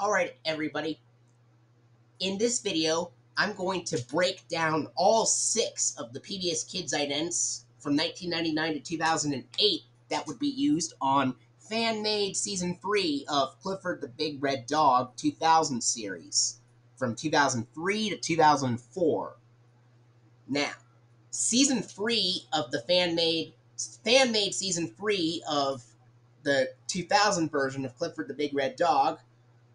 Alright, everybody. In this video, I'm going to break down all six of the PBS Kids idents from 1999 to 2008 that would be used on fan-made Season 3 of Clifford the Big Red Dog 2000 series from 2003 to 2004. Now, Season 3 of the fan-made fan-made Season 3 of the 2000 version of Clifford the Big Red Dog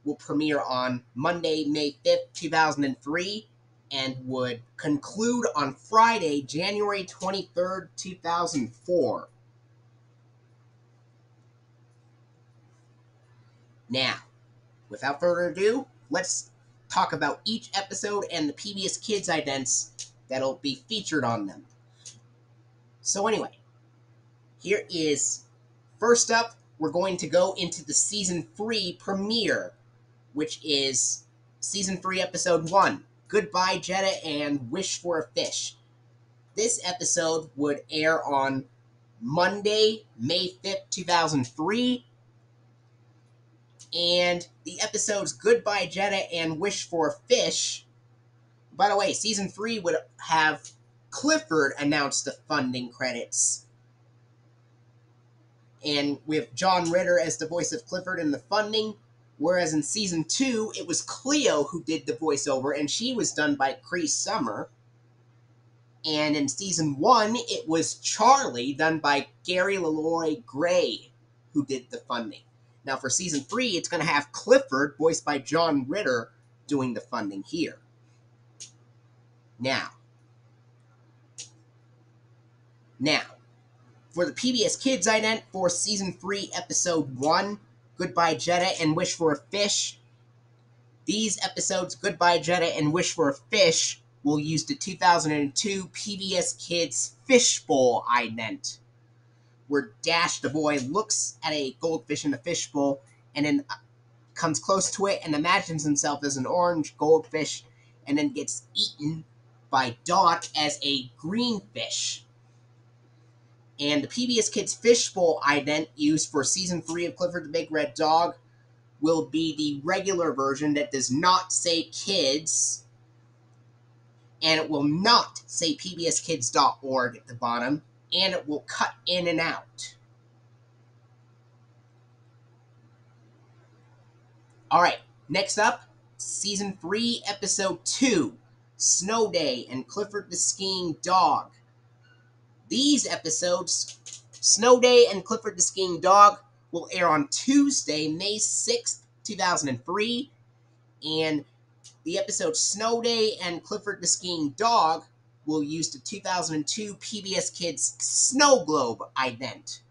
will premiere on Monday, May 5th, 2003, and would conclude on Friday, January 23rd, 2004. Now, without further ado, let's talk about each episode and the PBS Kids idents that'll be featured on them. So, anyway, here is first up, we're going to go into the season three premiere which is season 3, episode 1 Goodbye, Jetta, and Wish for a Fish. This episode would air on Monday, May 5th, 2003. And the episodes Goodbye, Jetta, and Wish for a Fish. By the way, season 3 would have Clifford announce the funding credits. And with John Ritter as the voice of Clifford in the funding, Whereas in season two, it was Cleo who did the voiceover, and she was done by Cree Summer. And in season one, it was Charlie, done by Gary LeRoi Gray, who did the funding. Now, for season three, it's going to have Clifford, voiced by John Ritter, doing the funding here. Now, now, for the PBS Kids ident for season three, episode one, Goodbye Jetta and Wish for a Fish. These episodes, Goodbye Jetta and Wish for a Fish, will use the 2002 PBS Kids Fishbowl ident, where Dash the boy looks at a goldfish in a fishbowl and then uh, comes close to it and imagines himself as an orange goldfish and then gets eaten by Dot as a green fish. And the PBS Kids Fishbowl ident used for season three of Clifford the Big Red Dog will be the regular version that does not say kids, and it will not say pbskids.org at the bottom, and it will cut in and out. Alright, next up, season 3, episode 2 Snow Day and Clifford the Skiing Dog. These episodes, Snow Day and Clifford the Skiing Dog, will air on Tuesday, May 6th, 2003. And the episode Snow Day and Clifford the Skiing Dog will use the 2002 PBS Kids Snow Globe ident,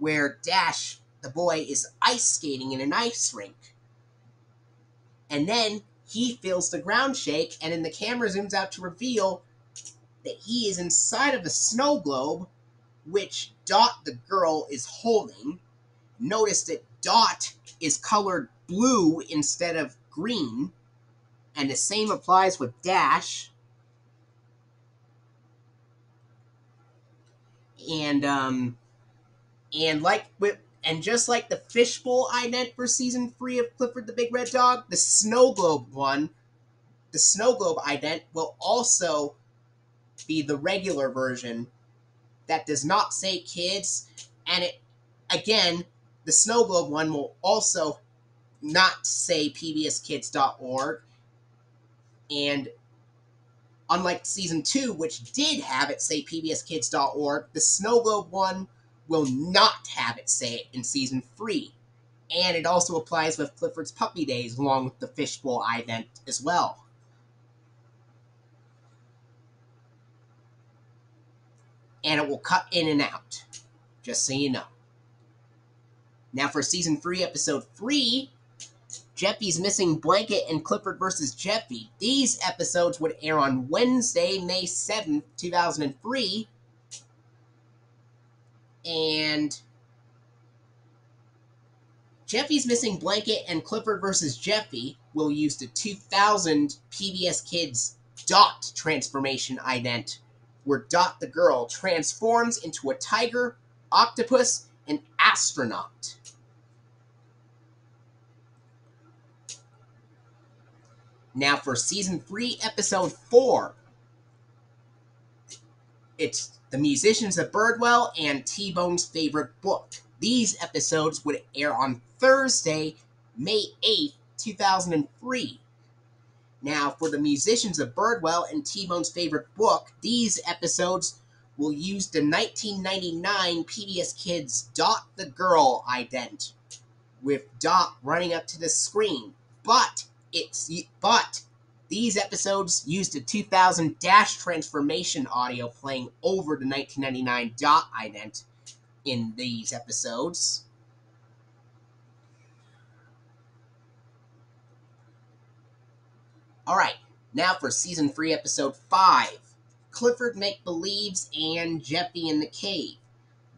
where Dash, the boy, is ice skating in an ice rink. And then he feels the ground shake, and then the camera zooms out to reveal that he is inside of a snow globe, which Dot the girl is holding. Notice that Dot is colored blue instead of green, and the same applies with Dash. And um, and like with and just like the fishbowl ident for season three of Clifford the Big Red Dog, the snow globe one, the snow globe ident will also be the regular version that does not say kids, and it again, the Snow Globe one will also not say pbskids.org, and unlike season two, which did have it say pbskids.org, the Snow Globe one will not have it say it in season three. And it also applies with Clifford's Puppy Days along with the Fishbowl ident as well. And it will cut in and out, just so you know. Now, for season three, episode three, Jeffy's Missing Blanket and Clifford versus Jeffy. These episodes would air on Wednesday, May 7th, 2003. And Jeffy's Missing Blanket and Clifford versus Jeffy will use the 2000 PBS Kids dot transformation ident where Dot the girl transforms into a tiger, octopus, and astronaut. Now for season three, episode four, it's The Musicians of Birdwell and T Bone's favorite book. These episodes would air on Thursday, May 8th, 2003. Now, for the musicians of Birdwell and T Bone's favorite book, these episodes will use the 1999 PBS Kids Dot the Girl ident, with Dot running up to the screen. But it's but these episodes used a 2000 dash transformation audio playing over the 1999 Dot ident in these episodes. Alright, now for season 3, episode 5 Clifford Make Believes and Jeffy in the Cave.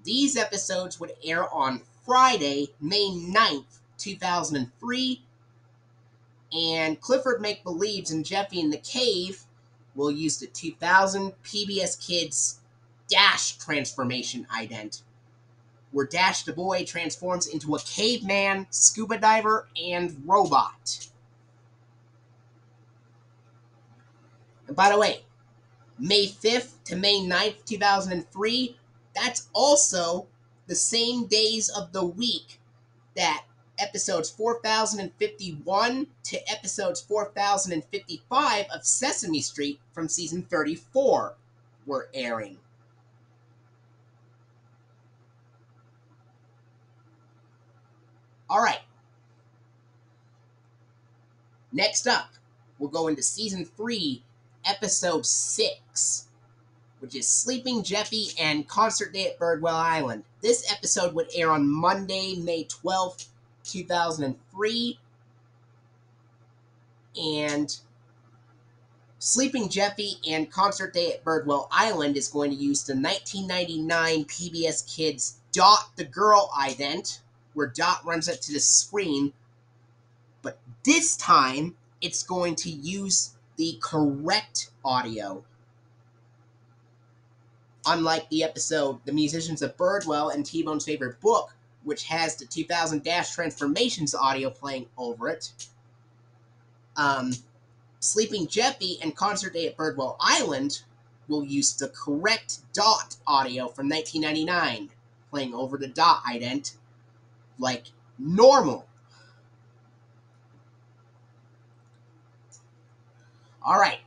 These episodes would air on Friday, May 9th, 2003. And Clifford Make Believes and Jeffy in the Cave will use the 2000 PBS Kids Dash transformation ident, where Dash the boy transforms into a caveman, scuba diver, and robot. And by the way, May 5th to May 9th, 2003, that's also the same days of the week that episodes 4051 to episodes 4055 of Sesame Street from season 34 were airing. All right. Next up, we'll go into season 3 episode 6, which is Sleeping Jeffy and Concert Day at Birdwell Island. This episode would air on Monday, May 12th, 2003. And Sleeping Jeffy and Concert Day at Birdwell Island is going to use the 1999 PBS Kids Dot the Girl ident, where Dot runs up to the screen. But this time, it's going to use the correct audio. Unlike the episode The Musicians of Birdwell and T Bone's favorite book, which has the 2000 Dash Transformations audio playing over it, um, Sleeping Jeffy and Concert Day at Birdwell Island will use the correct dot audio from 1999, playing over the dot ident like normal. All right,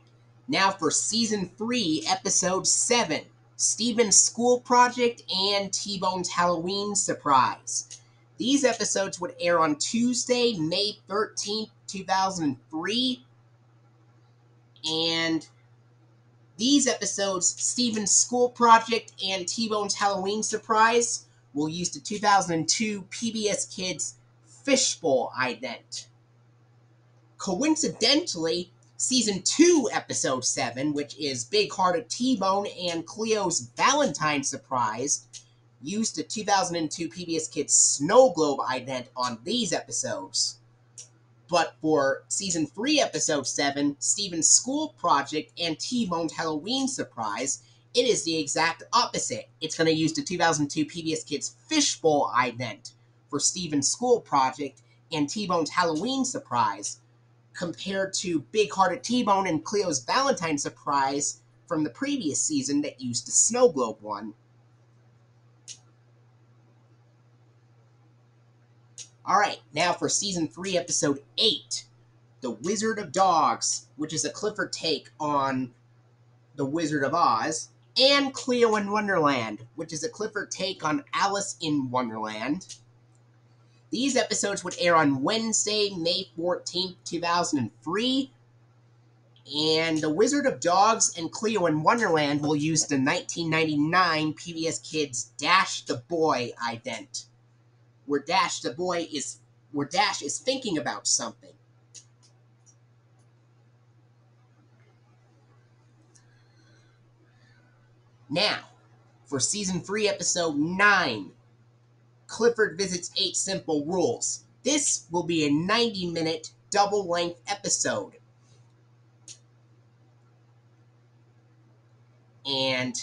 now for season three, episode seven Steven's School Project and T Bone's Halloween Surprise. These episodes would air on Tuesday, May 13th, 2003. And these episodes, Steven's School Project and T Bone's Halloween Surprise, will use the 2002 PBS Kids Fishbowl ident. Coincidentally, season 2, episode 7, which is Big Heart of T Bone and Cleo's Valentine Surprise, used the 2002 PBS Kids Snow Globe ident on these episodes. But for season 3, episode 7, Steven's School Project and T Bone's Halloween Surprise, it is the exact opposite. It's going to use the 2002 PBS Kids Fishbowl ident for Steven's School Project and T Bone's Halloween Surprise compared to Big Hearted T Bone and Cleo's Valentine Surprise from the previous season that used the Snow Globe one. Alright, now for season 3, episode 8 The Wizard of Dogs, which is a Clifford take on The Wizard of Oz, and Cleo in Wonderland, which is a Clifford take on Alice in Wonderland. These episodes would air on Wednesday, May 14th, 2003. And The Wizard of Dogs and Cleo in Wonderland will use the 1999 PBS Kids Dash the Boy ident, where Dash the Boy is where Dash is thinking about something. Now, for season 3, episode 9, Clifford Visits 8 Simple Rules. This will be a 90 minute double length episode. And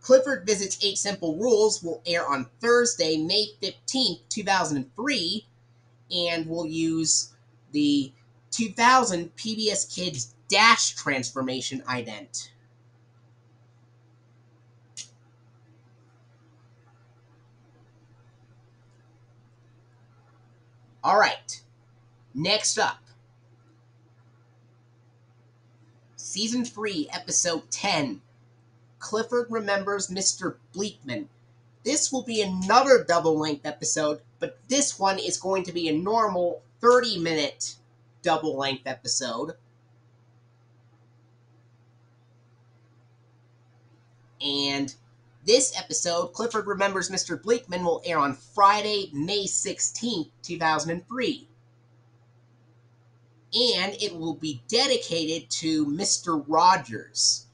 Clifford Visits 8 Simple Rules will air on Thursday, May 15th, 2003, and will use the 2000 PBS Kids Dash Transformation Ident. All right. Next up, Season 3, Episode 10 Clifford Remembers Mr. Bleakman. This will be another double length episode, but this one is going to be a normal 30 minute double length episode. And this episode, Clifford Remembers Mr. Bleakman, will air on Friday, May 16th, 2003. And it will be dedicated to Mr. Rogers.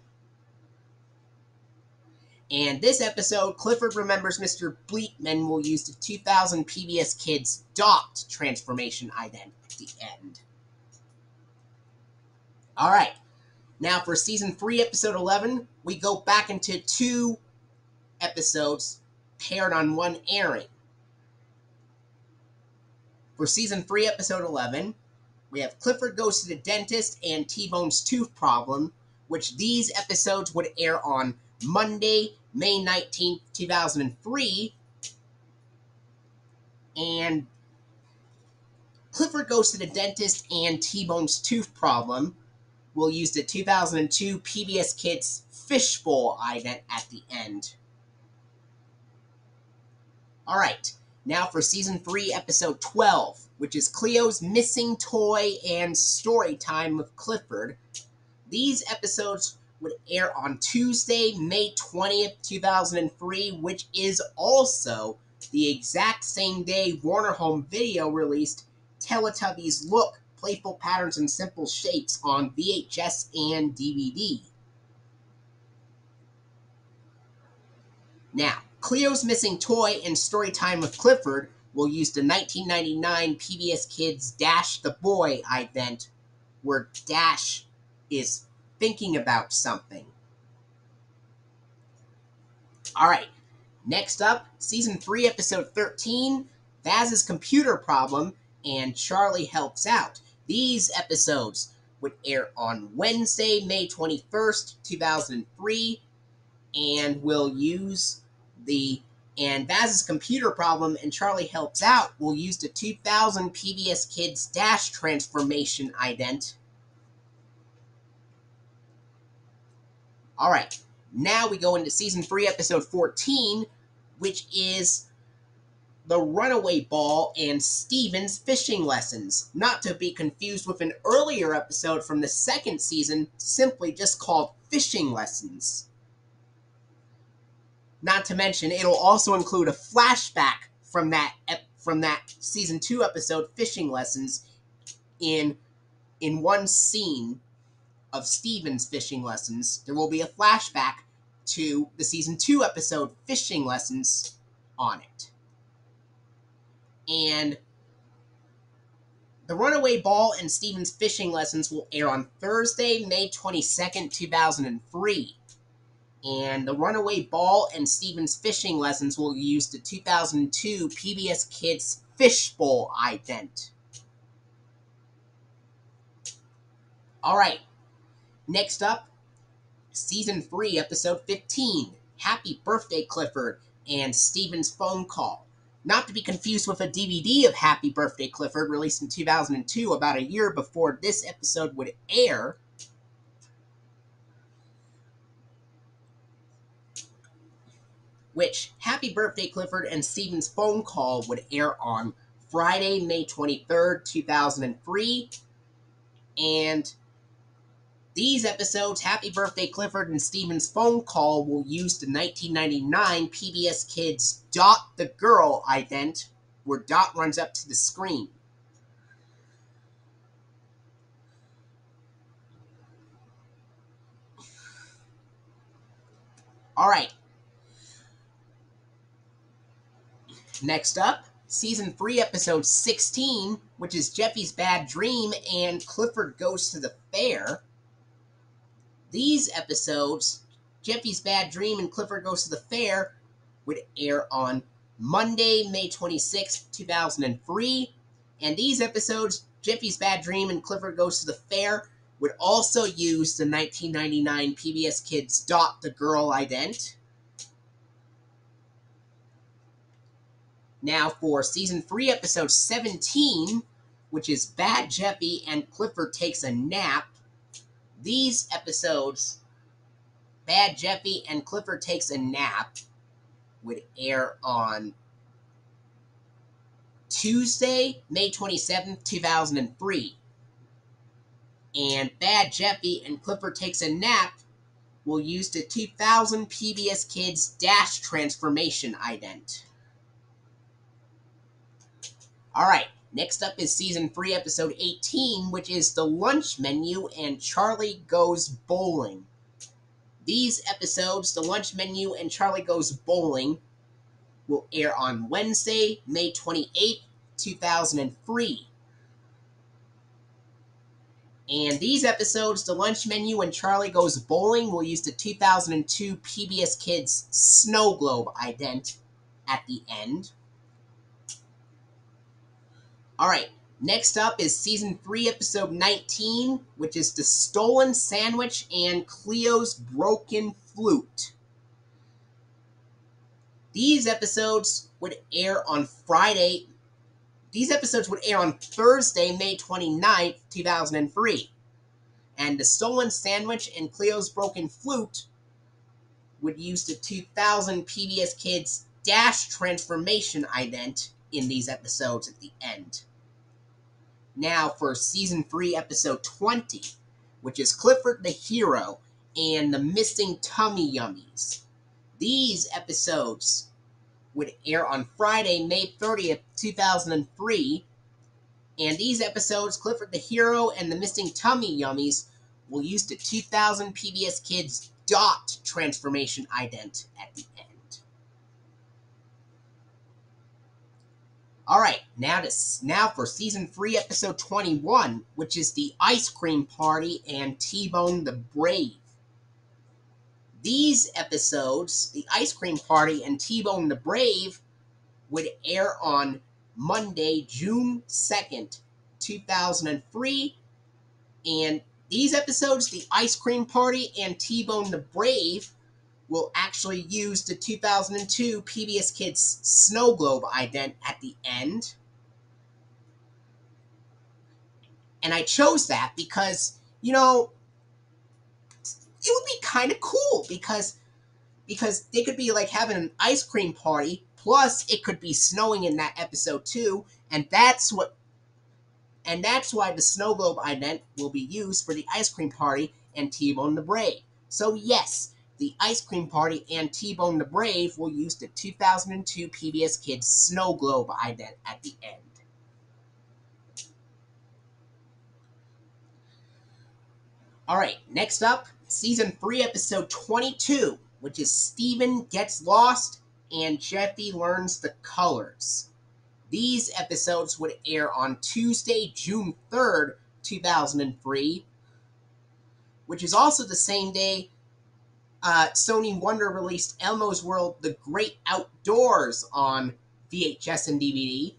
And this episode, Clifford Remembers Mr. Bleakman will use the 2000 PBS Kids Dot transformation ident at the end. Alright, now for season 3, episode 11, we go back into two episodes paired on one airing. For season 3, episode 11, we have Clifford Goes to the Dentist and T Bone's Tooth Problem, which these episodes would air on Monday, May 19th, 2003. And Clifford Goes to the Dentist and T Bone's Tooth Problem will use the 2002 PBS Kids Fishbowl ident at the end. Alright, now for season 3, episode 12, which is Cleo's Missing Toy and Story Time with Clifford. These episodes would air on Tuesday, May 20th, 2003, which is also the exact same day Warner Home Video released Teletubbies Look, Playful Patterns and Simple Shapes on VHS and DVD. Now, Cleo's Missing Toy and Storytime with Clifford will use the 1999 PBS Kids Dash the Boy ident where Dash is thinking about something. All right, next up, season 3, episode 13 Vaz's computer problem and Charlie helps out. These episodes would air on Wednesday, May 21st, 2003, and will use the and Baz's computer problem and Charlie helps out We'll use the 2000 PBS Kids Dash transformation ident. All right, now we go into season 3, episode 14, which is the runaway ball and Steven's fishing lessons, not to be confused with an earlier episode from the second season, simply just called fishing lessons. Not to mention, it'll also include a flashback from that from that season two episode, fishing lessons, in in one scene of Steven's fishing lessons. There will be a flashback to the season two episode, fishing lessons, on it. And the Runaway Ball and Steven's fishing lessons will air on Thursday, May 22nd, 2003 and the Runaway Ball and Stevens Fishing Lessons will use the 2002 PBS Kids Fishbowl ident. Alright, next up, Season 3, Episode 15 Happy Birthday Clifford and Steven's Phone Call. Not to be confused with a DVD of Happy Birthday Clifford released in 2002, about a year before this episode would air. Which Happy Birthday Clifford and Steven's phone call would air on Friday, May 23rd, 2003. And these episodes, Happy Birthday Clifford and Steven's phone call, will use the 1999 PBS Kids Dot the Girl ident, where Dot runs up to the screen. All right, Next up, season 3, episode 16, which is Jeffy's Bad Dream and Clifford Goes to the Fair. These episodes, Jeffy's Bad Dream and Clifford Goes to the Fair, would air on Monday, May 26, 2003. And these episodes, Jeffy's Bad Dream and Clifford Goes to the Fair would also use the 1999 PBS Kids Dot the Girl ident. Now for season 3, episode 17, which is Bad Jeffy and Clifford Takes a Nap. These episodes, Bad Jeffy and Clifford Takes a Nap, would air on Tuesday, May 27th, 2003. And Bad Jeffy and Clifford Takes a Nap will use the 2000 PBS Kids Dash Transformation ident. Alright, next up is Season 3, Episode 18, which is The Lunch Menu and Charlie Goes Bowling. These episodes, The Lunch Menu and Charlie Goes Bowling, will air on Wednesday, May 28th, 2003. And these episodes, The Lunch Menu and Charlie Goes Bowling, will use the 2002 PBS Kids Snow Globe ident at the end. Alright, next up is Season 3, Episode 19, which is The Stolen Sandwich and Cleo's Broken Flute. These episodes would air on Friday. These episodes would air on Thursday, May 29th, 2003. And The Stolen Sandwich and Cleo's Broken Flute would use the 2000 PBS Kids Dash Transformation ident in these episodes at the end. Now for Season 3, Episode 20, which is Clifford the Hero and the Missing Tummy Yummies. These episodes would air on Friday, May 30th, 2003. And these episodes, Clifford the Hero and the Missing Tummy Yummies, will use the 2000 PBS Kids dot transformation ident at the end. Alright, now to now for season 3, episode 21, which is the ice cream party and T-Bone the Brave. These episodes, The Ice Cream Party and T Bone the Brave, would air on Monday, June 2nd, 2003. And these episodes, The Ice Cream Party and T Bone the Brave, will actually use the 2002 PBS Kids Snow Globe ident at the end. And I chose that because, you know, it would be kind of cool because because they could be like having an ice cream party plus it could be snowing in that episode too and that's what and that's why the snow globe ident will be used for the ice cream party and t-bone the brave so yes the ice cream party and t-bone the brave will use the 2002 pbs kids snow globe ident at the end all right next up season 3, episode 22, which is Steven Gets Lost and Jeffy Learns the Colors. These episodes would air on Tuesday, June 3rd, 2003, which is also the same day uh, Sony Wonder released Elmo's World The Great Outdoors on VHS and DVD.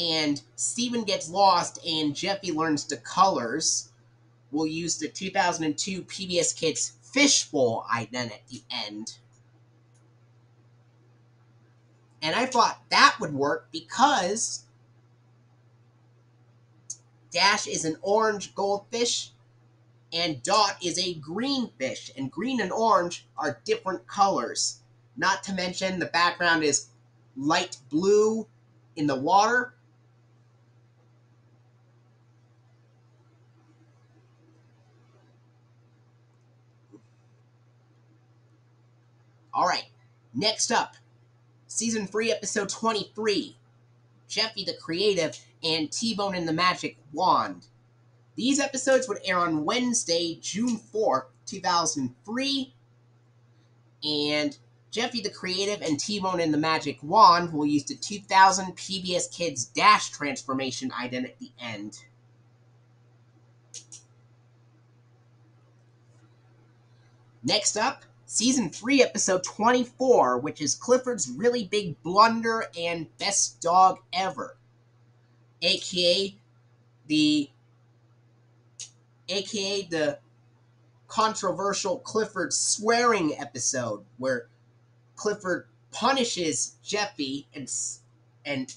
and Steven gets lost and Jeffy learns the colors. We'll use the 2002 PBS Kids Fishbowl ident at the end. And I thought that would work because Dash is an orange goldfish and Dot is a green fish. And green and orange are different colors. Not to mention the background is light blue in the water All right, next up, season 3, episode 23 Jeffy the Creative and T Bone and the Magic Wand. These episodes would air on Wednesday, June 4th, 2003. And Jeffy the Creative and T Bone and the Magic Wand will use the 2000 PBS Kids Dash transformation ident at the end. Next up, season 3, episode 24, which is Clifford's Really Big Blunder and Best Dog Ever, aka the aka the controversial Clifford swearing episode where Clifford punishes Jeffy and and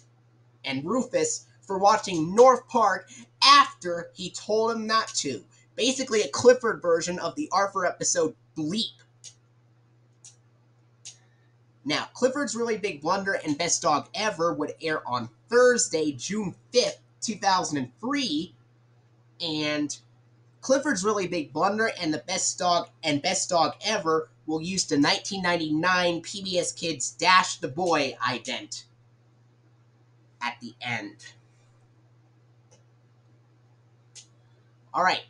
and Rufus for watching North Park after he told him not to. Basically, a Clifford version of the Arthur episode Bleep. Now, Clifford's Really Big Blunder and Best Dog Ever would air on Thursday, June 5th, 2003. And Clifford's Really Big Blunder and the Best Dog and Best Dog Ever will use the 1999 PBS Kids Dash the Boy ident at the end. All right.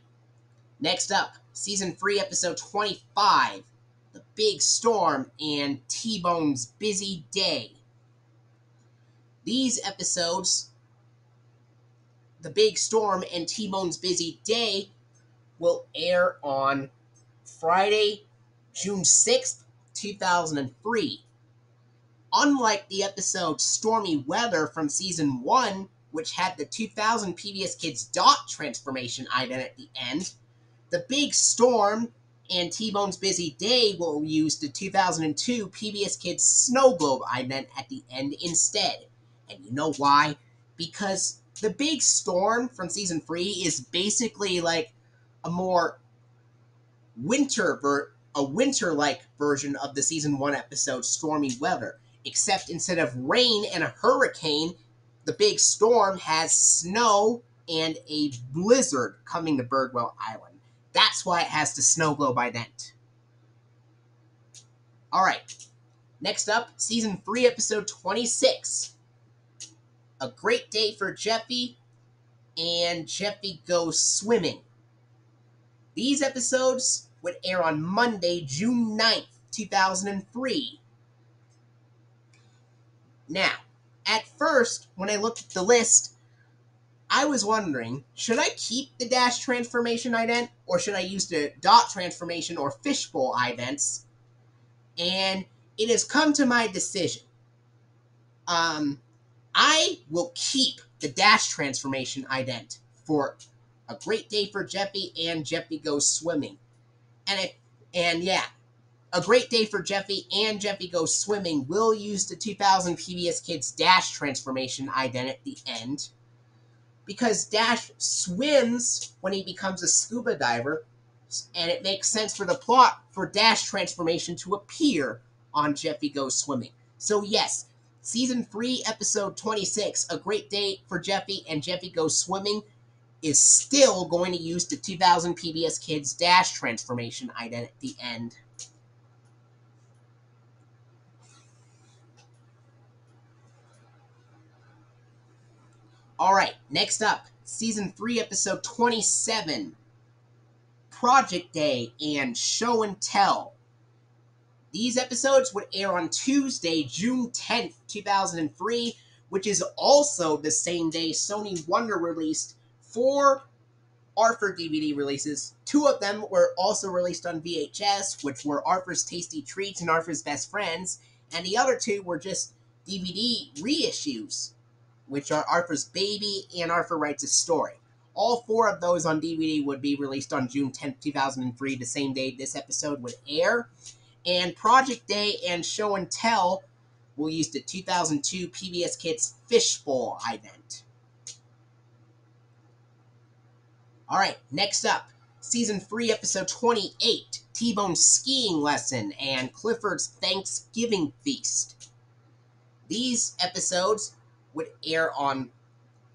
Next up, season 3, episode 25 The Big Storm and T Bone's Busy Day. These episodes, The Big Storm and T Bone's Busy Day, will air on Friday, June 6th, 2003. Unlike the episode Stormy Weather from season 1, which had the 2000 PBS Kids dot transformation ident at the end, the Big Storm and T Bone's Busy Day will use the 2002 PBS Kids Snow Globe ident at the end instead. And you know why? Because the Big Storm from season 3 is basically like a more winter ver- a winter like version of the season 1 episode Stormy Weather, except instead of rain and a hurricane, the big storm has snow and a blizzard coming to Birdwell Island. That's why it has to snow globe ident. All right. Next up, season 3, episode 26. A great day for Jeffy and Jeffy goes swimming. These episodes would air on Monday, June 9th, 2003. Now, at first, when I looked at the list, I was wondering should I keep the dash transformation ident or should I use the dot transformation or fishbowl idents? And it has come to my decision. Um, I will keep the dash transformation ident for a great day for Jeffy and Jeffy goes swimming. And it, and yeah, a great day for Jeffy and Jeffy goes swimming will use the 2000 PBS Kids Dash transformation ident at the end. Because Dash swims when he becomes a scuba diver, and it makes sense for the plot for Dash transformation to appear on Jeffy Goes Swimming. So, yes, season 3, episode 26, A Great Day for Jeffy and Jeffy Goes Swimming, is still going to use the 2000 PBS Kids Dash transformation ident at the end. All right, next up, season 3, episode 27 Project Day and Show and Tell. These episodes would air on Tuesday, June 10th, 2003, which is also the same day Sony Wonder released four Arthur DVD releases. Two of them were also released on VHS, which were Arthur's Tasty Treats and Arthur's Best Friends, and the other two were just DVD reissues which are Arthur's Baby and Arthur Writes a Story. All four of those on DVD would be released on June 10th, 2003, the same day this episode would air. And Project Day and Show and Tell will use the 2002 PBS Kids Fishbowl ident. Alright, next up, Season 3, Episode 28 T Bone's Skiing Lesson and Clifford's Thanksgiving Feast. These episodes would air on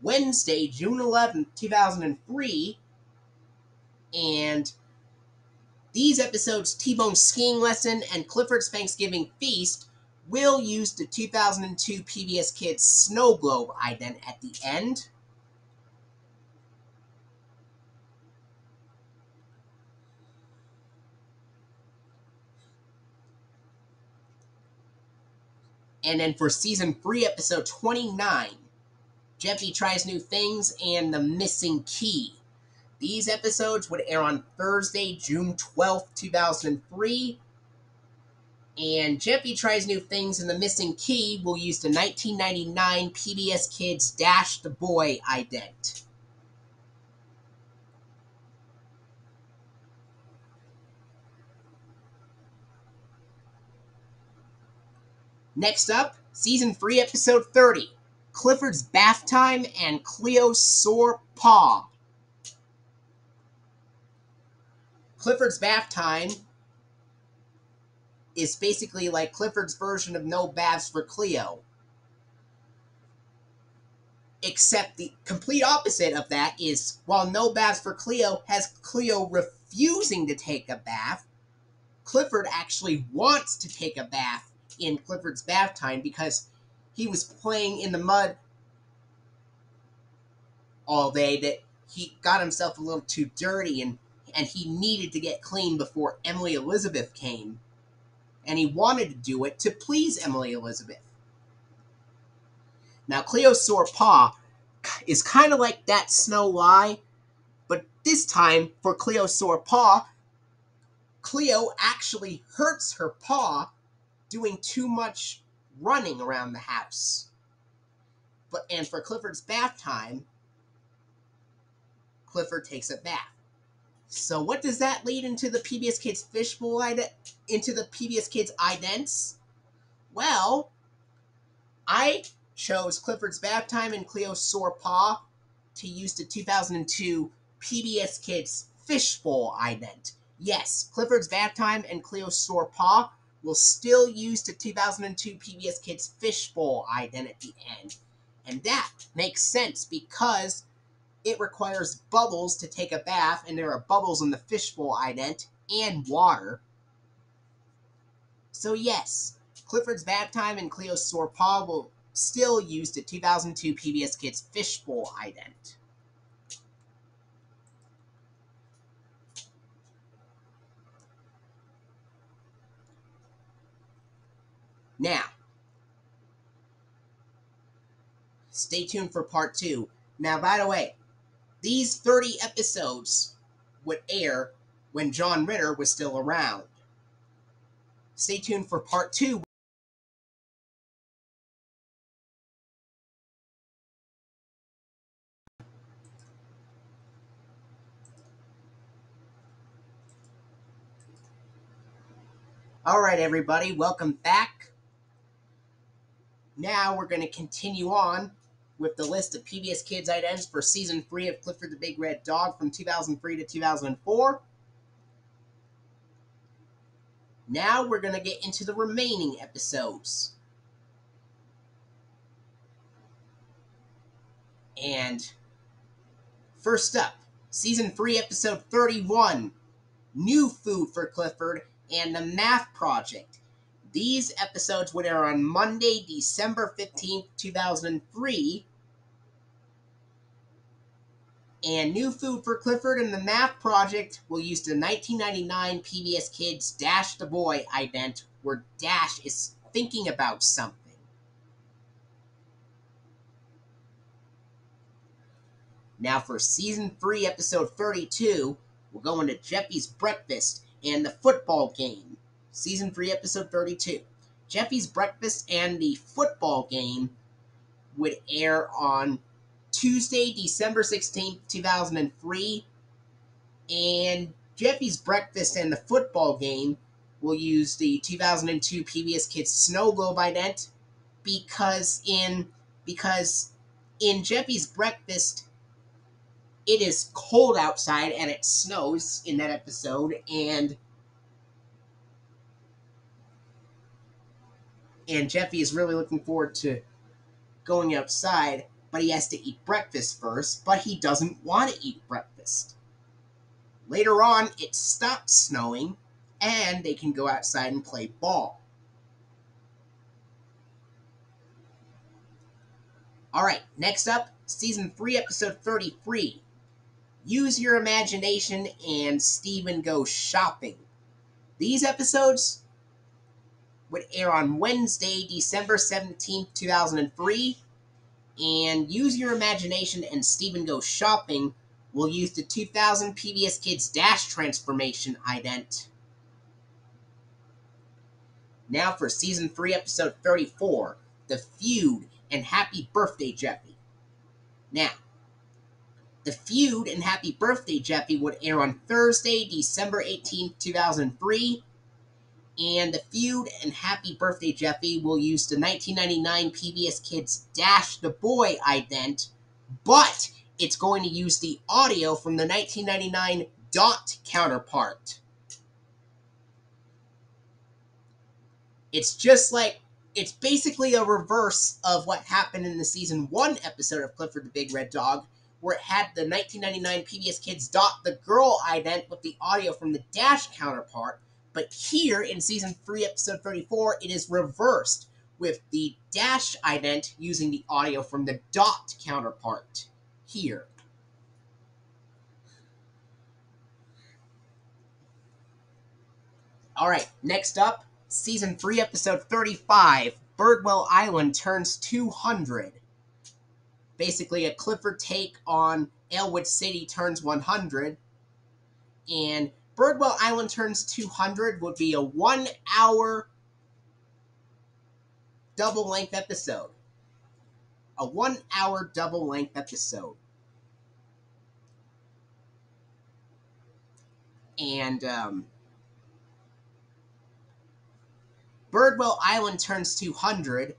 Wednesday, June 11th, 2003. And these episodes, T Bone's Skiing Lesson and Clifford's Thanksgiving Feast, will use the 2002 PBS Kids Snow Globe ident at the end. And then for season 3, episode 29, Jeffy Tries New Things and The Missing Key. These episodes would air on Thursday, June 12th, 2003. And Jeffy tries new things, and the missing key will use the 1999 PBS Kids Dash the Boy ident. Next up, Season 3, Episode 30 Clifford's Bath Time and Cleo's Sore Paw. Clifford's Bath Time is basically like Clifford's version of No Baths for Cleo. Except the complete opposite of that is while No Baths for Cleo has Cleo refusing to take a bath, Clifford actually wants to take a bath in Clifford's bath time because he was playing in the mud all day that he got himself a little too dirty and and he needed to get clean before Emily Elizabeth came. And he wanted to do it to please Emily Elizabeth. Now, Cleo's sore paw is kind of like that snow lie, but this time for Cleo's sore paw, Cleo actually hurts her paw doing too much running around the house. But and for Clifford's bath time, Clifford takes a bath. So what does that lead into the PBS Kids fishbowl into the PBS Kids idents? Well, I chose Clifford's bath time and Cleo's sore paw to use the 2002 PBS Kids fishbowl ident. Yes, Clifford's bath time and Cleo's sore paw will still use the 2002 PBS Kids Fishbowl ident at the end. And that makes sense because it requires bubbles to take a bath, and there are bubbles in the fishbowl ident and water. So, yes, Clifford's Bath Time and Cleo's Sore Paw will still use the 2002 PBS Kids Fishbowl ident. Now, stay tuned for part two. Now, by the way, these 30 episodes would air when John Ritter was still around. Stay tuned for part two. All right, everybody, welcome back. Now we're going to continue on with the list of PBS Kids idents for season three of Clifford the Big Red Dog from 2003 to 2004. Now we're going to get into the remaining episodes. And first up, season 3, episode 31 New Food for Clifford and the Math Project. These episodes would air on Monday, December 15th, 2003. And New Food for Clifford and the Math Project will use the 1999 PBS Kids Dash the Boy ident where Dash is thinking about something. Now, for season 3, episode 32, we'll go into Jeffy's Breakfast and the football game. Season 3, Episode 32. Jeffy's Breakfast and the football game would air on Tuesday, December 16th, 2003. And Jeffy's Breakfast and the football game will use the 2002 PBS Kids Snow Globe ident because in because in Jeffy's Breakfast it is cold outside and it snows in that episode and and Jeffy is really looking forward to going outside, but he has to eat breakfast first, but he doesn't want to eat breakfast. Later on, it stops snowing, and they can go outside and play ball. Alright, next up, Season 3, Episode 33. Use your imagination and Steven goes shopping. These episodes would air on Wednesday, December 17th, 2003. And Use Your Imagination and Steven Goes Shopping will use the 2000 PBS Kids Dash transformation ident. Now for season 3, episode 34 The Feud and Happy Birthday Jeffy. Now, The Feud and Happy Birthday Jeffy would air on Thursday, December 18, 2003. And The Feud and Happy Birthday Jeffy will use the 1999 PBS Kids Dash the Boy ident, but it's going to use the audio from the 1999 Dot counterpart. It's just like it's basically a reverse of what happened in the season one episode of Clifford the Big Red Dog, where it had the 1999 PBS Kids Dot the Girl ident with the audio from the Dash counterpart. But here in season three, episode 34, it is reversed with the Dash ident using the audio from the Dot counterpart here. All right, next up, season 3, episode 35 Birdwell Island turns 200. Basically, a Clifford take on Elwood City turns 100. And Birdwell Island turns 200 would be a one hour double length episode. A one hour double length episode. And, um, Birdwell Island turns 200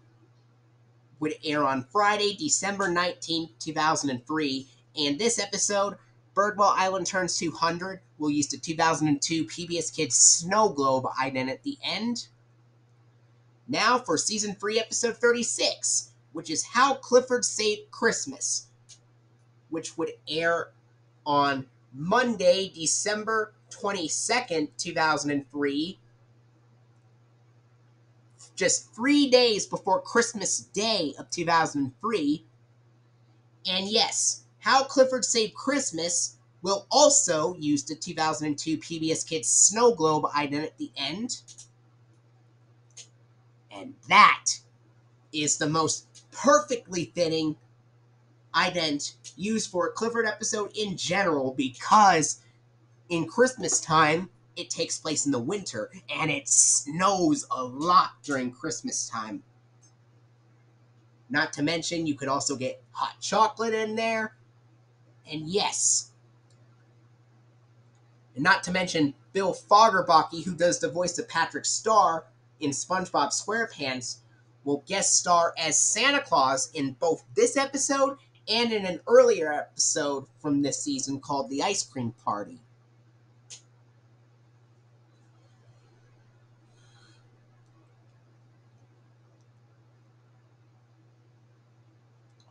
would air on Friday, December 19, 2003. And this episode, Birdwell Island turns 200, We'll use the 2002 PBS Kids Snow Globe ident at the end. Now for season 3, episode 36, which is How Clifford Saved Christmas, which would air on Monday, December 22nd, 2003 just three days before Christmas Day of 2003. And yes, How Clifford Saved Christmas will also use the 2002 PBS Kids Snow Globe ident at the end. And that is the most perfectly fitting ident used for a Clifford episode in general because in Christmas time, it takes place in the winter and it snows a lot during Christmas time. Not to mention, you could also get hot chocolate in there. And yes, and not to mention Bill Fagerbakke, who does the voice of Patrick Star in SpongeBob SquarePants, will guest star as Santa Claus in both this episode and in an earlier episode from this season called The Ice Cream Party.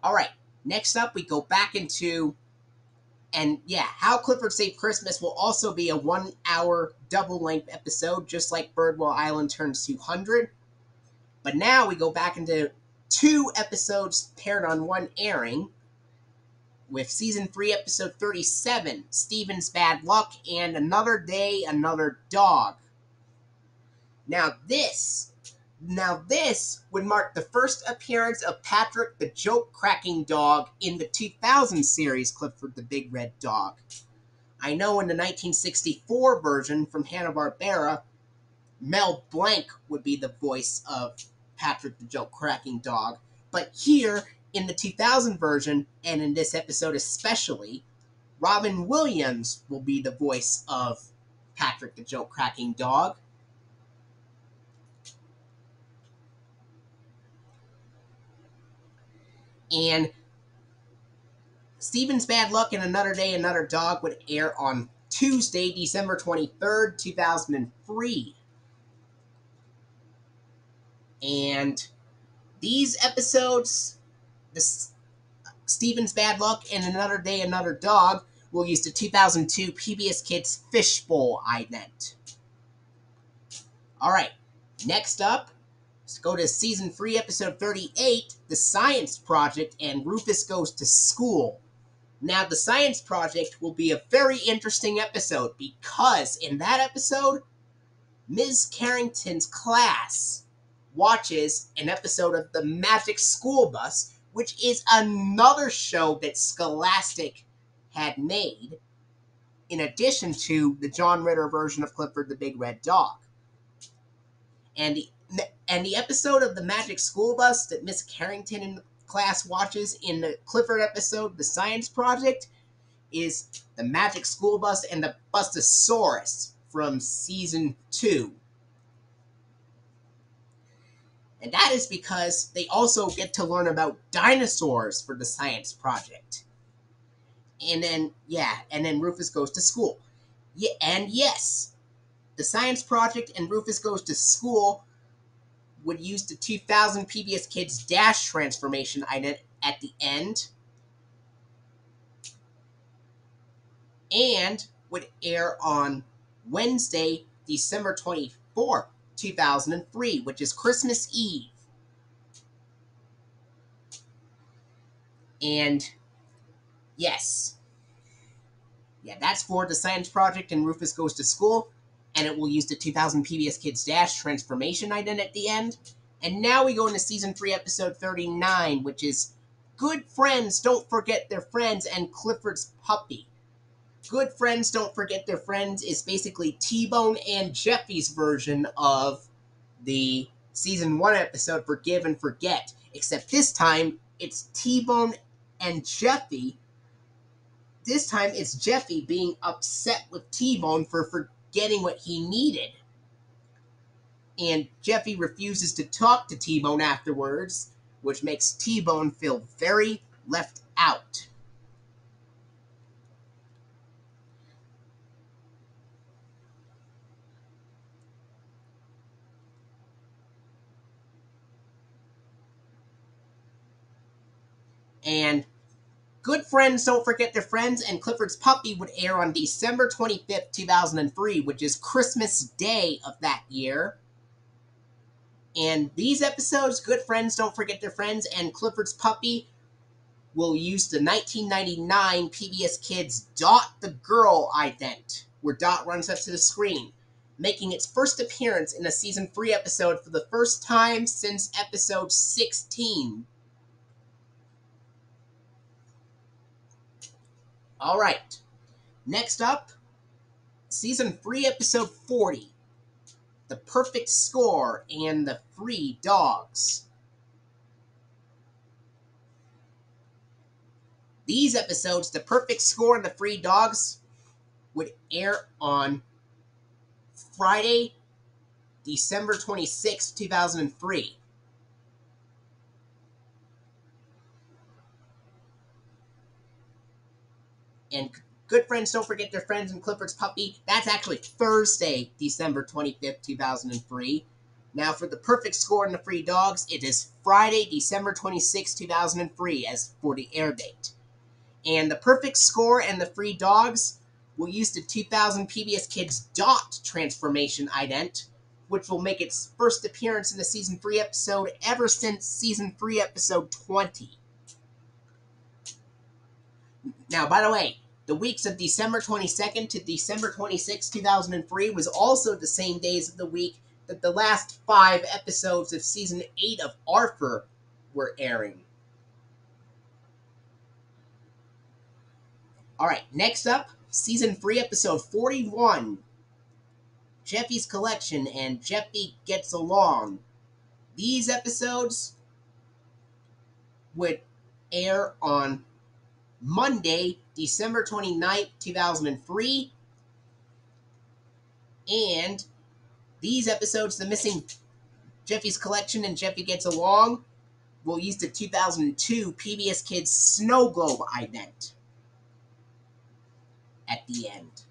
All right, next up, we go back into, and yeah, How Clifford Saved Christmas will also be a one hour double length episode, just like Birdwell Island turns 200. But now we go back into two episodes paired on one airing with season 3 episode 37 Steven's Bad Luck and Another Day Another Dog. Now this now, this would mark the first appearance of Patrick the joke cracking dog in the 2000 series Clifford the Big Red Dog. I know in the 1964 version from Hanna-Barbera, Mel Blanc would be the voice of Patrick the joke cracking dog, but here in the 2000 version, and in this episode especially, Robin Williams will be the voice of Patrick the joke cracking dog. And Steven's Bad Luck and Another Day, Another Dog would air on Tuesday, December 23rd, 2003. And these episodes, this Steven's Bad Luck and Another Day, Another Dog, will use the 2002 PBS Kids Fishbowl ident. All right, next up, Let's go to season 3, episode 38 The Science Project and Rufus Goes to School. Now, the Science Project will be a very interesting episode because in that episode, Ms. Carrington's class watches an episode of The Magic School Bus, which is another show that Scholastic had made, in addition to the John Ritter version of Clifford the Big Red Dog. And the and the episode of the Magic School Bus that Miss Carrington in class watches in the Clifford episode, The Science Project, is the Magic School Bus and the Busasaurus from season two. And that is because they also get to learn about dinosaurs for the science project. And then, yeah, and then Rufus goes to school. Yeah, and yes, the science project and Rufus goes to school would use the 2000 PBS Kids Dash transformation ident at the end. And would air on Wednesday, December 24th, 2003, which is Christmas Eve. And yes, yeah, that's for the science project and Rufus Goes to School, and it will use the 2000 PBS Kids Dash transformation ident at the end. And now we go into season 3, episode 39, which is Good Friends Don't Forget Their Friends and Clifford's Puppy. Good Friends Don't Forget Their Friends is basically T Bone and Jeffy's version of the season one episode Forgive and Forget, except this time it's T Bone and Jeffy. This time it's Jeffy being upset with T Bone for forgetting what he needed. And Jeffy refuses to talk to T Bone afterwards, which makes T Bone feel very left out. And Good Friends Don't Forget Their Friends and Clifford's Puppy would air on December 25th, 2003, which is Christmas Day of that year. And these episodes, Good Friends Don't Forget Their Friends and Clifford's Puppy, will use the 1999 PBS Kids Dot the Girl ident, where Dot runs up to the screen, making its first appearance in a season 3 episode for the first time since episode 16 All right. Next up, season 3, episode 40 The Perfect Score and the Free Dogs. These episodes, The Perfect Score and the Free Dogs, would air on Friday, December 26, 2003. And Good Friends Don't Forget Their Friends and Clifford's Puppy. That's actually Thursday, December 25th, 2003. Now, for the perfect score and the free dogs, it is Friday, December 26, 2003, as for the air date. And the perfect score and the free dogs will use the 2000 PBS Kids Dot transformation ident, which will make its first appearance in the season 3 episode ever since season 3 episode 20. Now, by the way, the weeks of December 22nd to December 26, 2003 was also the same days of the week that the last five episodes of season 8 of Arthur were airing. Alright, next up, season 3, episode 41 Jeffy's Collection and Jeffy Gets Along. These episodes would air on Monday, December 29th, 2003. And these episodes, The Missing Jeffy's Collection and Jeffy Gets Along, will use the 2002 PBS Kids Snow Globe ident at the end.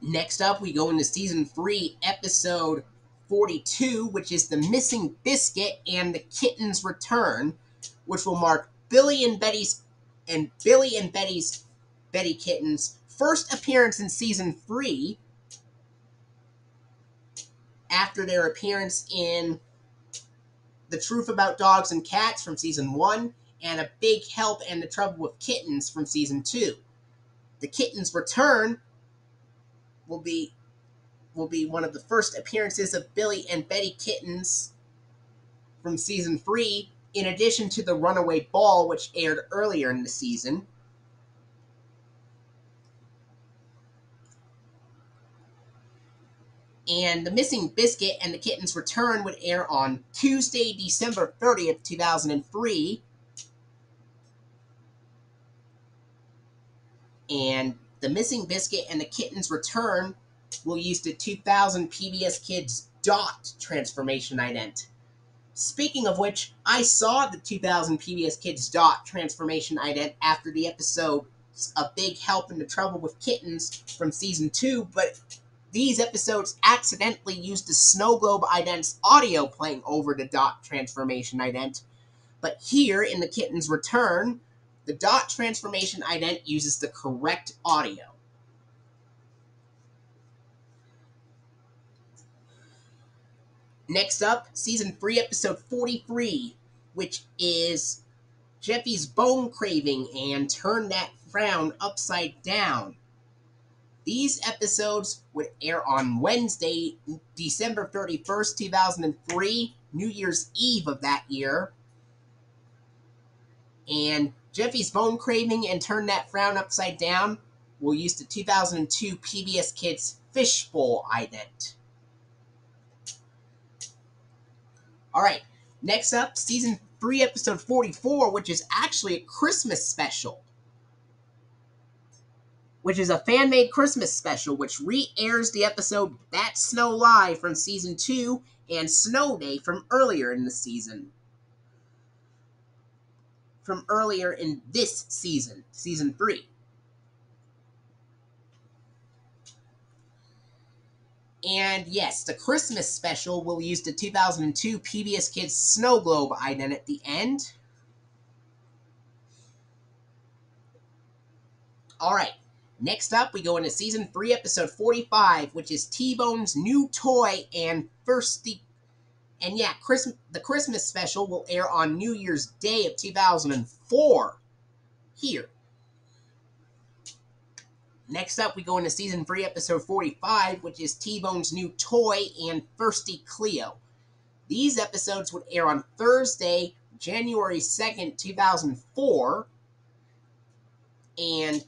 Next up, we go into season 3, episode 42, which is The Missing Biscuit and the Kitten's Return, which will mark Billy and Betty's and Billy and Betty's Betty Kitten's first appearance in season 3 after their appearance in The Truth About Dogs and Cats from season 1 and A Big Help and the Trouble with Kittens from season 2. The Kitten's Return will be will be one of the first appearances of Billy and Betty Kittens from season three, in addition to the Runaway Ball, which aired earlier in the season. And The Missing Biscuit and the Kitten's Return would air on Tuesday, December 30th, 2003. And The Missing Biscuit and the Kitten's Return will use the 2000 PBS Kids DOT transformation ident. Speaking of which, I saw the 2000 PBS Kids DOT transformation ident after the episode A Big Help in the Trouble with Kittens from season 2, but these episodes accidentally used the Snow Globe ident's audio playing over the dot transformation ident. But here in the kitten's return, the dot transformation ident uses the correct audio. Next up, season 3, episode 43, which is Jeffy's bone craving and turn that frown upside down. These episodes would air on Wednesday, December 31st, 2003, New Year's Eve of that year. And Jeffy's Bone Craving and Turn That Frown Upside Down will use the 2002 PBS Kids Fishbowl ident. Alright, next up, season 3, episode 44, which is actually a Christmas special which is a fan made Christmas special, which re airs the episode That Snow Live from season 2 and Snow Day from earlier in the season. From earlier in this season, season 3. And yes, the Christmas special will use the 2002 PBS Kids Snow Globe ident at the end. Alright, Next up, we go into season 3, episode 45, which is T Bone's new toy and. The, and yeah, Christmas, the Christmas special will air on New Year's Day of 2004. Here. Next up, we go into season 3, episode 45, which is T Bone's new toy and Thirsty Cleo. These episodes would air on Thursday, January 2nd, 2004. And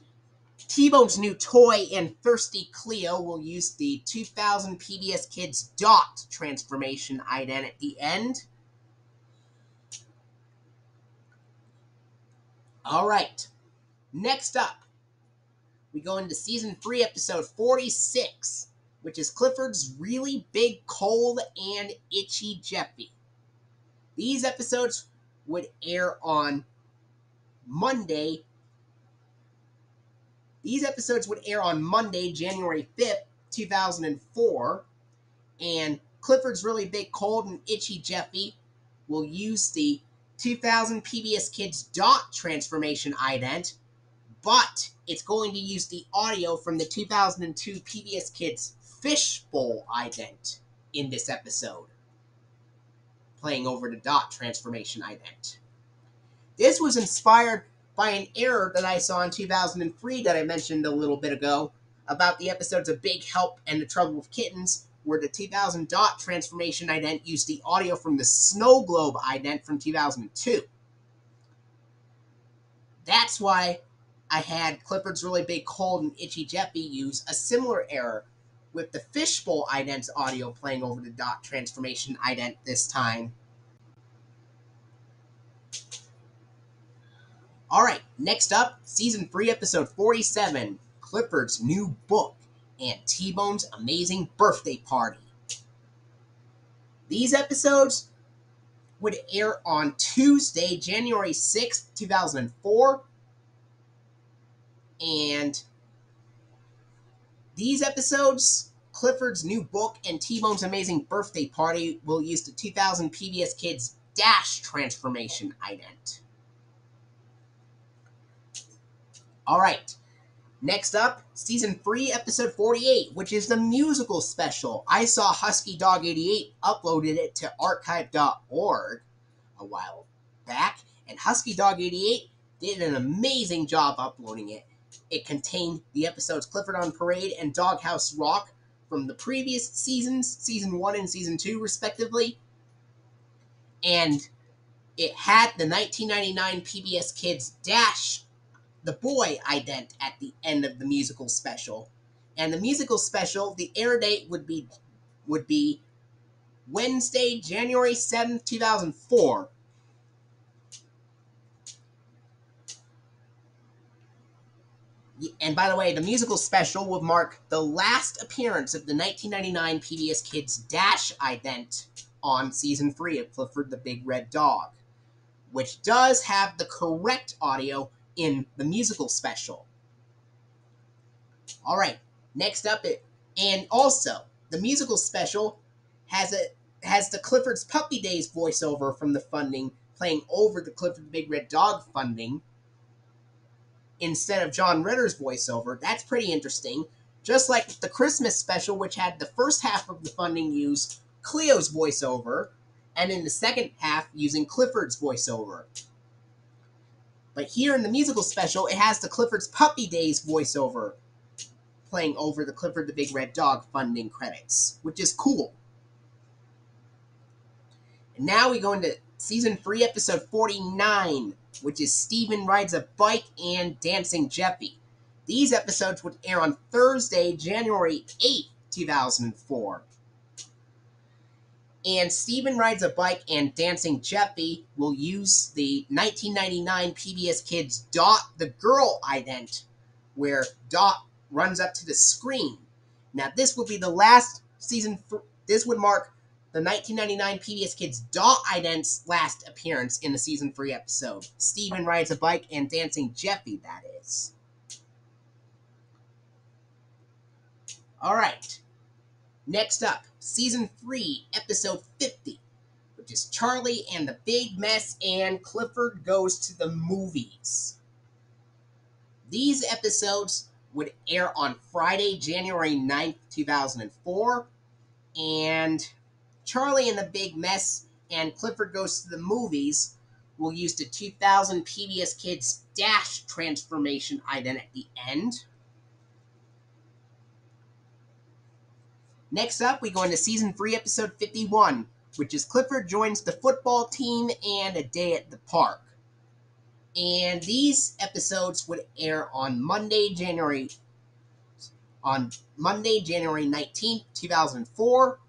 T-Bone's new toy and Thirsty Cleo will use the 2000 PBS Kids DOT transformation ident at the end. All right. Next up, we go into season 3, episode 46, which is Clifford's Really Big Cold and Itchy Jeffy. These episodes would air on Monday, these episodes would air on Monday, January 5th, 2004, and Clifford's Really Big Cold and Itchy Jeffy will use the 2000 PBS Kids dot transformation ident, but it's going to use the audio from the 2002 PBS Kids Fishbowl ident in this episode, playing over the dot transformation ident. This was inspired by an error that I saw in 2003 that I mentioned a little bit ago about the episodes of Big Help and The Trouble with Kittens, where the 2000 dot transformation ident used the audio from the Snow Globe ident from 2002. That's why I had Clifford's Really Big Cold and Itchy Jeffy use a similar error with the Fishbowl ident's audio playing over the dot transformation ident this time All right, next up, season 3, episode 47 Clifford's new book and T Bone's amazing birthday party. These episodes would air on Tuesday, January 6th, 2004. And these episodes, Clifford's new book and T Bone's amazing birthday party, will use the 2000 PBS Kids Dash transformation ident. All right. Next up, season 3, episode 48, which is the musical special. I saw HuskyDog88 uploaded it to archive.org a while back, and HuskyDog88 did an amazing job uploading it. It contained the episodes Clifford on Parade and Doghouse Rock from the previous seasons, season 1 and season 2, respectively. And it had the 1999 PBS Kids Dash the boy ident at the end of the musical special. And the musical special, the air date would be would be Wednesday, January 7th, 2004. And by the way, the musical special would mark the last appearance of the 1999 PBS Kids Dash ident on season 3 of Clifford the Big Red Dog, which does have the correct audio in the musical special. All right, next up it and also the musical special has a has the Clifford's Puppy Days voiceover from the funding playing over the Clifford the Big Red Dog funding instead of John Ritter's voiceover. That's pretty interesting. Just like the Christmas special, which had the first half of the funding use Cleo's voiceover, and in the second half using Clifford's voiceover. But here in the musical special, it has the Clifford's Puppy Days voiceover playing over the Clifford the Big Red Dog funding credits, which is cool. And now we go into season 3, episode 49, which is Steven Rides a Bike and Dancing Jeffy. These episodes would air on Thursday, January 8th, 2004. And Steven Rides a Bike and Dancing Jeffy will use the 1999 PBS Kids Dot the Girl ident, where Dot runs up to the screen. Now, this will be the last season. For, this would mark the 1999 PBS Kids Dot Ident's last appearance in the season 3 episode. Steven rides a bike and dancing Jeffy, that is. Alright. Next up, season 3, episode 50, which is Charlie and the Big Mess and Clifford Goes to the Movies. These episodes would air on Friday, January 9th, 2004, and Charlie and the Big Mess and Clifford Goes to the Movies will use the 2000 PBS Kids Dash transformation ident at the end. Next up, we go into season 3, episode 51, which is Clifford joins the football team and a day at the park. And these episodes would air on Monday, January on Monday, January 19th, 2004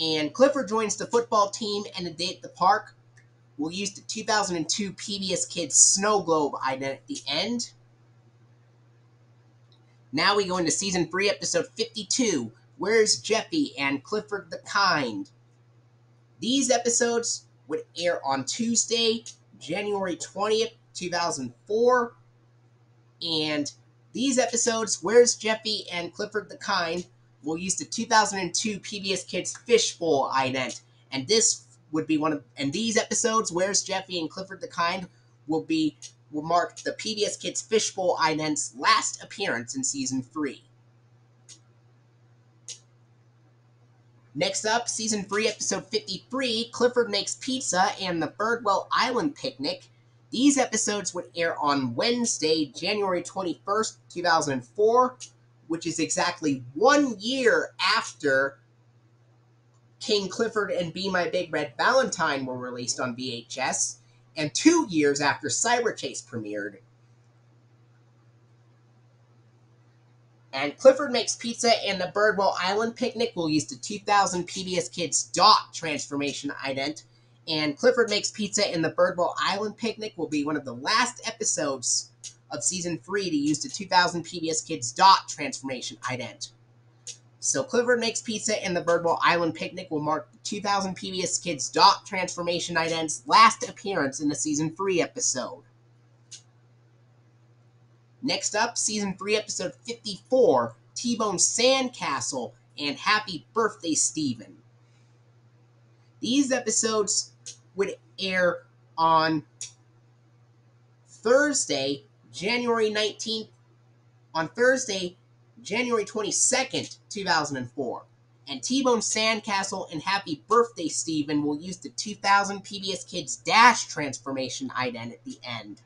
and Clifford joins the football team and a day at the park. We'll use the 2002 PBS Kids Snow Globe ident at the end. Now we go into season 3, episode 52 Where's Jeffy and Clifford the Kind? These episodes would air on Tuesday, January 20th, 2004. And these episodes, Where's Jeffy and Clifford the Kind, will use the 2002 PBS Kids Fishbowl ident, and this would be one of and these episodes, Where's Jeffy and Clifford the Kind, will be will mark the PBS Kids Fishbowl ident's last appearance in season three. Next up, season 3, episode 53 Clifford Makes Pizza and the Birdwell Island Picnic. These episodes would air on Wednesday, January 21st, 2004, which is exactly one year after King Clifford and Be My Big Red Valentine were released on VHS, and two years after Cyberchase premiered. And Clifford Makes Pizza and the Birdwell Island Picnic will use the 2000 PBS Kids Dot transformation ident. And Clifford Makes Pizza and the Birdwell Island Picnic will be one of the last episodes of season three to use the 2000 PBS Kids Dot transformation ident. So Clifford Makes Pizza and the Birdwell Island Picnic will mark the 2000 PBS Kids Dot transformation ident's last appearance in the season three episode. Next up, season three, episode 54, T-Bone Sandcastle and Happy Birthday Steven. These episodes would air on Thursday, January 19th, on Thursday, January 22nd, 2004. And T-Bone Sandcastle and Happy Birthday Steven will use the 2000 PBS Kids Dash transformation ident at the end.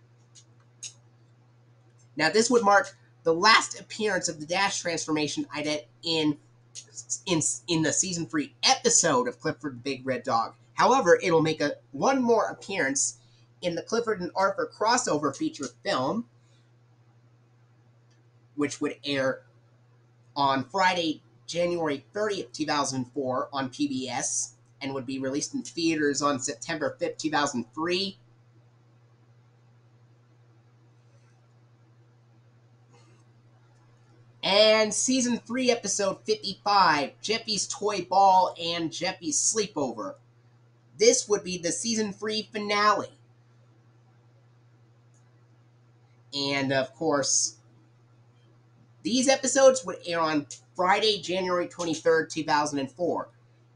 Now, this would mark the last appearance of the Dash transformation ident in in in the season three episode of Clifford the Big Red Dog. However, it'll make a one more appearance in the Clifford and Arthur crossover feature film, which would air on Friday, January 30th, 2004 on PBS and would be released in theaters on September 5th, 2003. And season 3, episode 55 Jeffy's Toy Ball and Jeffy's Sleepover. This would be the season 3 finale. And of course, these episodes would air on Friday, January 23rd, 2004.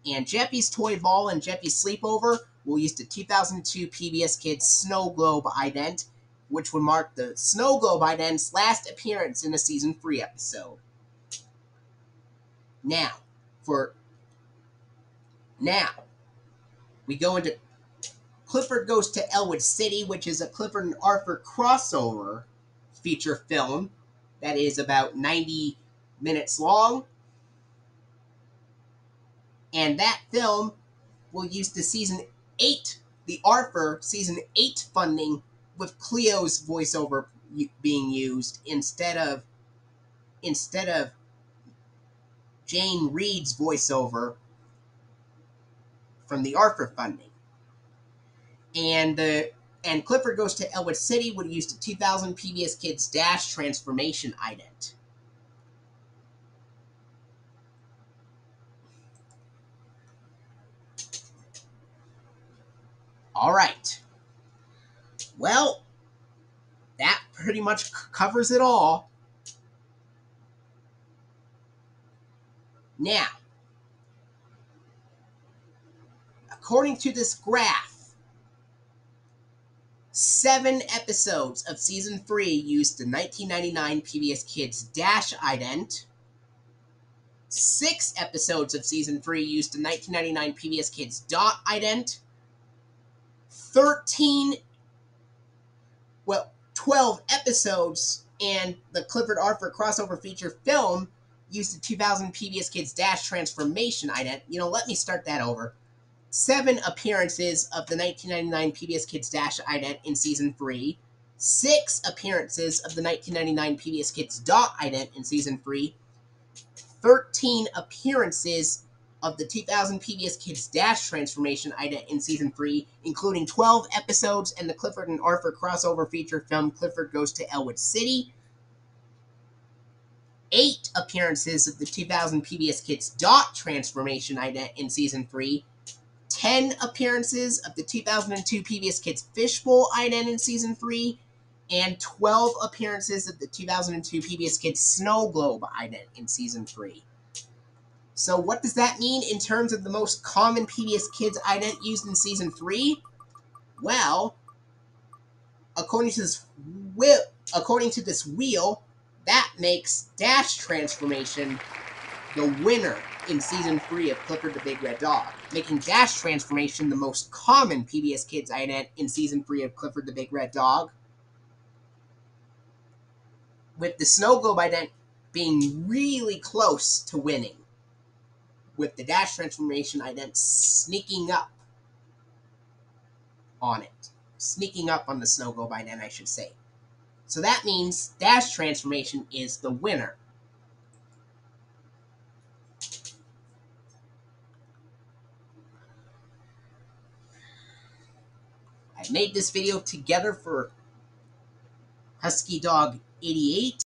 And Jeffy's Toy Ball and Jeffy's Sleepover will use the 2002 PBS Kids Snow Globe ident, which would mark the Snow Globe ident's last appearance in a season 3 episode. Now, for now, we go into Clifford Goes to Elwood City, which is a Clifford and Arthur crossover feature film that is about 90 minutes long. And that film will use the season 8, the Arthur season 8 funding with Cleo's voiceover being used instead of instead of Jane Reed's voiceover from the Arthur funding. And the and Clifford Goes to Elwood City would use the 2000 PBS Kids Dash transformation ident. All right. Well, that pretty much covers it all. Now, according to this graph, seven episodes of season three used the 1999 PBS Kids Dash ident. Six episodes of season three used the 1999 PBS Kids Dot ident. 13, well, 12 episodes and the Clifford Arthur crossover feature film used the 2000 PBS Kids Dash transformation ident. You know, let me start that over. Seven appearances of the 1999 PBS Kids Dash ident in season three. Six appearances of the 1999 PBS Kids Dot ident in season three. 13 appearances of the 2000 PBS Kids Dash transformation ident in season 3, including 12 episodes and the Clifford and Arthur crossover feature film Clifford Goes to Elwood City. Eight appearances of the 2000 PBS Kids Dot transformation ident in season 3. 10 appearances of the 2002 PBS Kids Fishbowl ident in season 3. And 12 appearances of the 2002 PBS Kids Snow Globe ident in season 3. So what does that mean in terms of the most common PBS Kids ident used in season three? Well, according to this wheel, according to this wheel, that makes Dash Transformation the winner in season three of Clifford the Big Red Dog, making Dash Transformation the most common PBS Kids ident in season three of Clifford the Big Red Dog. With the Snow Globe ident being really close to winning with the dash transformation ident sneaking up on it. Sneaking up on the snow globe ident, I should say. So that means dash transformation is the winner. Made this video together for Husky Dog 88